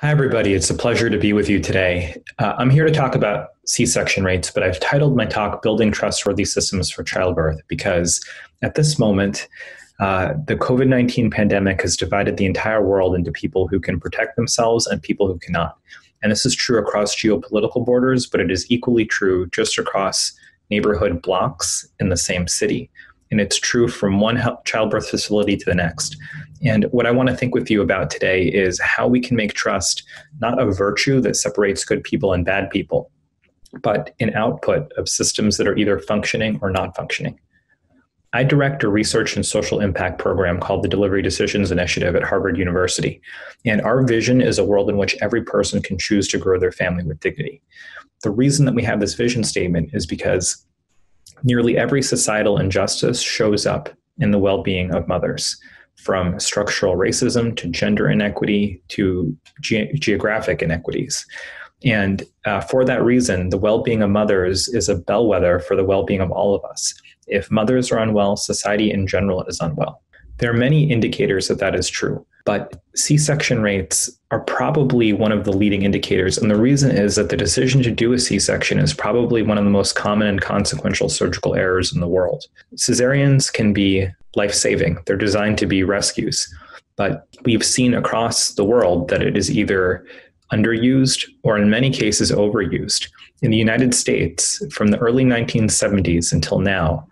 Hi, everybody. It's a pleasure to be with you today. Uh, I'm here to talk about C section rates, but I've titled my talk Building Trustworthy Systems for Childbirth because at this moment, uh, the COVID 19 pandemic has divided the entire world into people who can protect themselves and people who cannot. And this is true across geopolitical borders, but it is equally true just across neighborhood blocks in the same city. And it's true from one childbirth facility to the next. And what I want to think with you about today is how we can make trust not a virtue that separates good people and bad people, but an output of systems that are either functioning or not functioning. I direct a research and social impact program called the Delivery Decisions Initiative at Harvard University. And our vision is a world in which every person can choose to grow their family with dignity. The reason that we have this vision statement is because nearly every societal injustice shows up in the well being of mothers from structural racism to gender inequity to ge- geographic inequities. And uh, for that reason, the well being of mothers is a bellwether for the well being of all of us. If mothers are unwell, society in general is unwell. There are many indicators that that is true, but C section rates are probably one of the leading indicators. And the reason is that the decision to do a C section is probably one of the most common and consequential surgical errors in the world. Cesareans can be life saving, they're designed to be rescues. But we've seen across the world that it is either underused or, in many cases, overused. In the United States, from the early 1970s until now,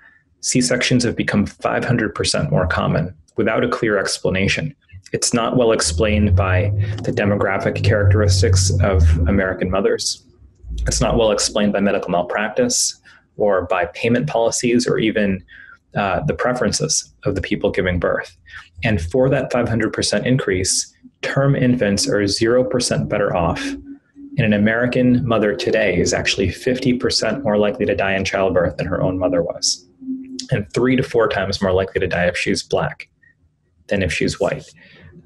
C sections have become 500% more common without a clear explanation. It's not well explained by the demographic characteristics of American mothers. It's not well explained by medical malpractice or by payment policies or even uh, the preferences of the people giving birth. And for that 500% increase, term infants are 0% better off. And an American mother today is actually 50% more likely to die in childbirth than her own mother was, and three to four times more likely to die if she's black than if she's white.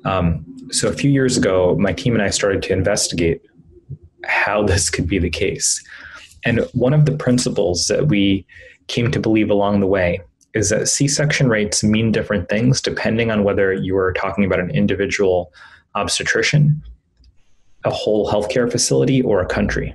Um, so a few years ago, my team and I started to investigate how this could be the case. And one of the principles that we came to believe along the way is that C-section rates mean different things depending on whether you are talking about an individual obstetrician, a whole healthcare facility, or a country.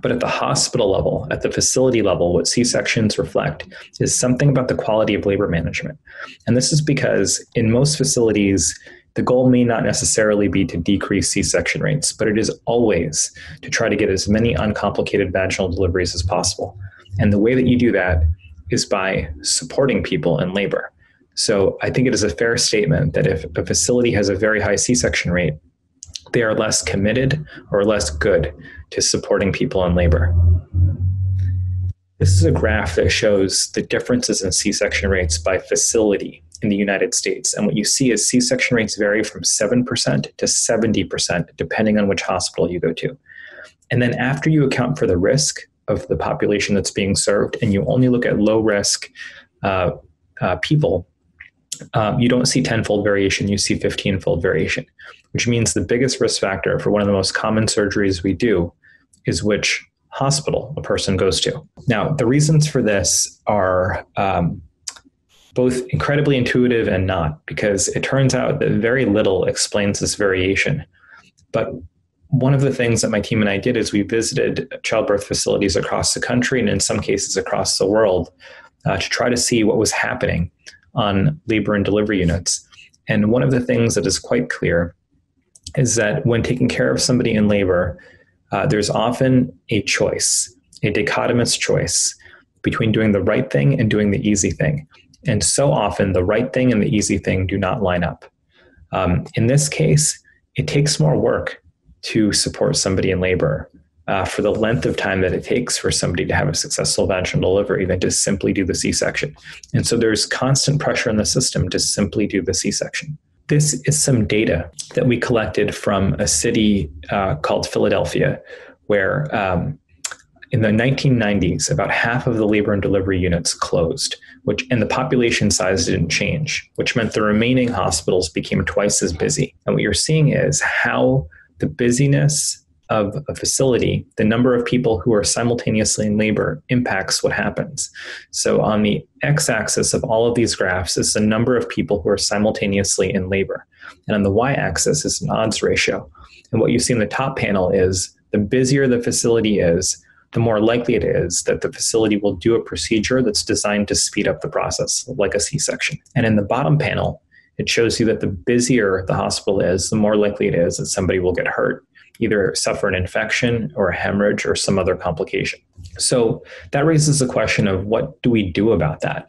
But at the hospital level, at the facility level, what C sections reflect is something about the quality of labor management. And this is because in most facilities, the goal may not necessarily be to decrease C section rates, but it is always to try to get as many uncomplicated vaginal deliveries as possible. And the way that you do that is by supporting people in labor. So I think it is a fair statement that if a facility has a very high C section rate, they are less committed or less good to supporting people in labor. This is a graph that shows the differences in C section rates by facility in the United States. And what you see is C section rates vary from 7% to 70%, depending on which hospital you go to. And then after you account for the risk, of the population that's being served, and you only look at low risk uh, uh, people, um, you don't see tenfold variation, you see 15 fold variation, which means the biggest risk factor for one of the most common surgeries we do is which hospital a person goes to. Now, the reasons for this are um, both incredibly intuitive and not, because it turns out that very little explains this variation. But one of the things that my team and I did is we visited childbirth facilities across the country and in some cases across the world uh, to try to see what was happening on labor and delivery units. And one of the things that is quite clear is that when taking care of somebody in labor, uh, there's often a choice, a dichotomous choice between doing the right thing and doing the easy thing. And so often, the right thing and the easy thing do not line up. Um, in this case, it takes more work to support somebody in labor uh, for the length of time that it takes for somebody to have a successful vaginal delivery than to simply do the C section. And so there's constant pressure in the system to simply do the C section. This is some data that we collected from a city uh, called Philadelphia, where um, in the 1990s, about half of the labor and delivery units closed, which and the population size didn't change, which meant the remaining hospitals became twice as busy. And what you're seeing is how the busyness of a facility, the number of people who are simultaneously in labor impacts what happens. So, on the x axis of all of these graphs is the number of people who are simultaneously in labor. And on the y axis is an odds ratio. And what you see in the top panel is the busier the facility is, the more likely it is that the facility will do a procedure that's designed to speed up the process, like a C section. And in the bottom panel, it shows you that the busier the hospital is, the more likely it is that somebody will get hurt, either suffer an infection or a hemorrhage or some other complication. So that raises the question of what do we do about that?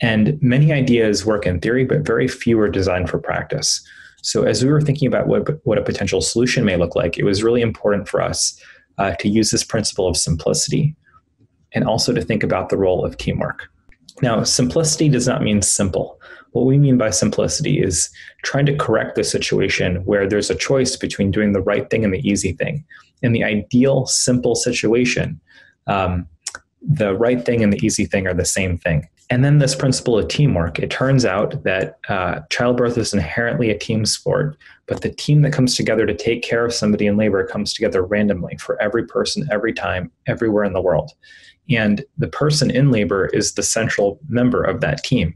And many ideas work in theory, but very few are designed for practice. So as we were thinking about what, what a potential solution may look like, it was really important for us uh, to use this principle of simplicity and also to think about the role of teamwork. Now, simplicity does not mean simple. What we mean by simplicity is trying to correct the situation where there's a choice between doing the right thing and the easy thing. In the ideal, simple situation, um, the right thing and the easy thing are the same thing. And then this principle of teamwork. It turns out that uh, childbirth is inherently a team sport, but the team that comes together to take care of somebody in labor comes together randomly for every person, every time, everywhere in the world. And the person in labor is the central member of that team.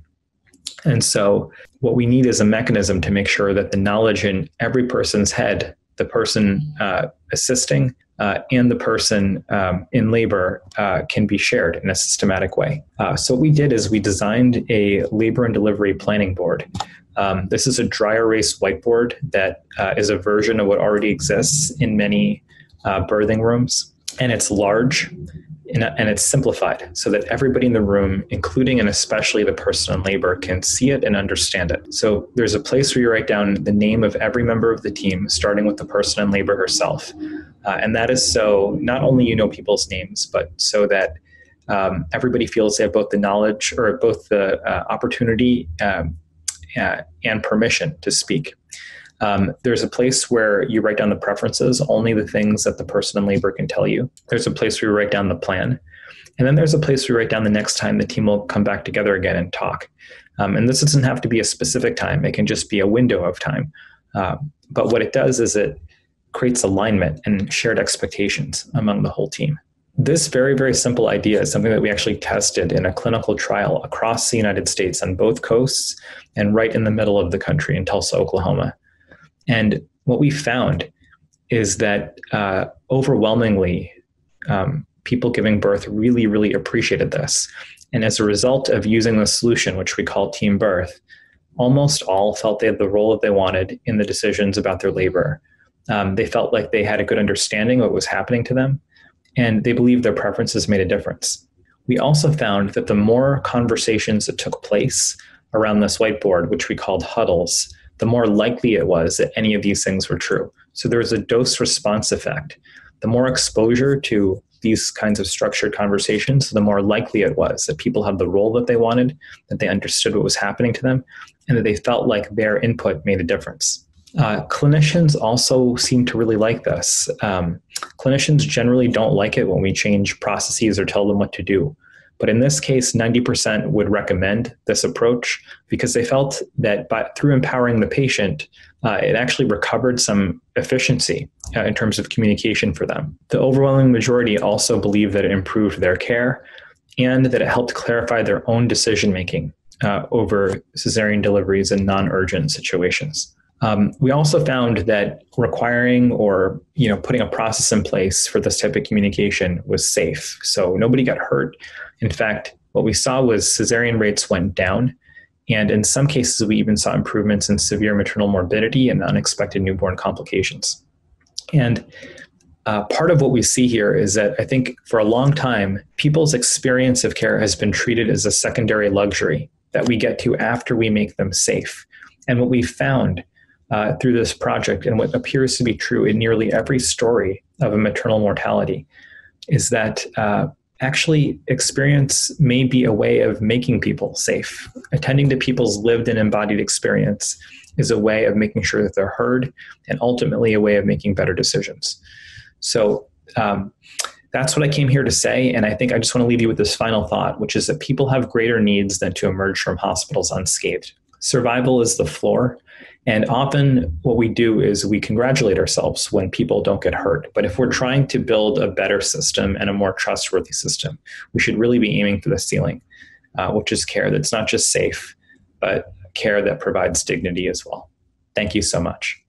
And so, what we need is a mechanism to make sure that the knowledge in every person's head, the person uh, assisting, uh, and the person um, in labor uh, can be shared in a systematic way. Uh, so, what we did is we designed a labor and delivery planning board. Um, this is a dry erase whiteboard that uh, is a version of what already exists in many uh, birthing rooms, and it's large and it's simplified so that everybody in the room, including and especially the person in labor, can see it and understand it. So there's a place where you write down the name of every member of the team, starting with the person in labor herself. Uh, and that is so not only you know people's names, but so that um, everybody feels they have both the knowledge or both the uh, opportunity um, uh, and permission to speak. Um, there's a place where you write down the preferences, only the things that the person in labor can tell you. There's a place where you write down the plan. And then there's a place where you write down the next time the team will come back together again and talk. Um, and this doesn't have to be a specific time, it can just be a window of time. Uh, but what it does is it creates alignment and shared expectations among the whole team. This very, very simple idea is something that we actually tested in a clinical trial across the United States on both coasts and right in the middle of the country in Tulsa, Oklahoma. And what we found is that uh, overwhelmingly, um, people giving birth really, really appreciated this. And as a result of using the solution, which we call team birth, almost all felt they had the role that they wanted in the decisions about their labor. Um, they felt like they had a good understanding of what was happening to them, and they believed their preferences made a difference. We also found that the more conversations that took place around this whiteboard, which we called huddles, the more likely it was that any of these things were true. So there was a dose response effect. The more exposure to these kinds of structured conversations, the more likely it was that people had the role that they wanted, that they understood what was happening to them, and that they felt like their input made a difference. Uh, clinicians also seem to really like this. Um, clinicians generally don't like it when we change processes or tell them what to do. But in this case, 90% would recommend this approach because they felt that by, through empowering the patient, uh, it actually recovered some efficiency uh, in terms of communication for them. The overwhelming majority also believe that it improved their care and that it helped clarify their own decision making uh, over cesarean deliveries in non urgent situations. Um, we also found that requiring or you know putting a process in place for this type of communication was safe. So nobody got hurt. In fact, what we saw was cesarean rates went down, and in some cases, we even saw improvements in severe maternal morbidity and unexpected newborn complications. And uh, part of what we see here is that I think for a long time, people's experience of care has been treated as a secondary luxury that we get to after we make them safe. And what we found uh, through this project, and what appears to be true in nearly every story of a maternal mortality, is that uh, actually experience may be a way of making people safe. Attending to people's lived and embodied experience is a way of making sure that they're heard and ultimately a way of making better decisions. So um, that's what I came here to say. And I think I just want to leave you with this final thought, which is that people have greater needs than to emerge from hospitals unscathed. Survival is the floor, and often, what we do is we congratulate ourselves when people don't get hurt. But if we're trying to build a better system and a more trustworthy system, we should really be aiming for the ceiling, uh, which is care that's not just safe, but care that provides dignity as well. Thank you so much.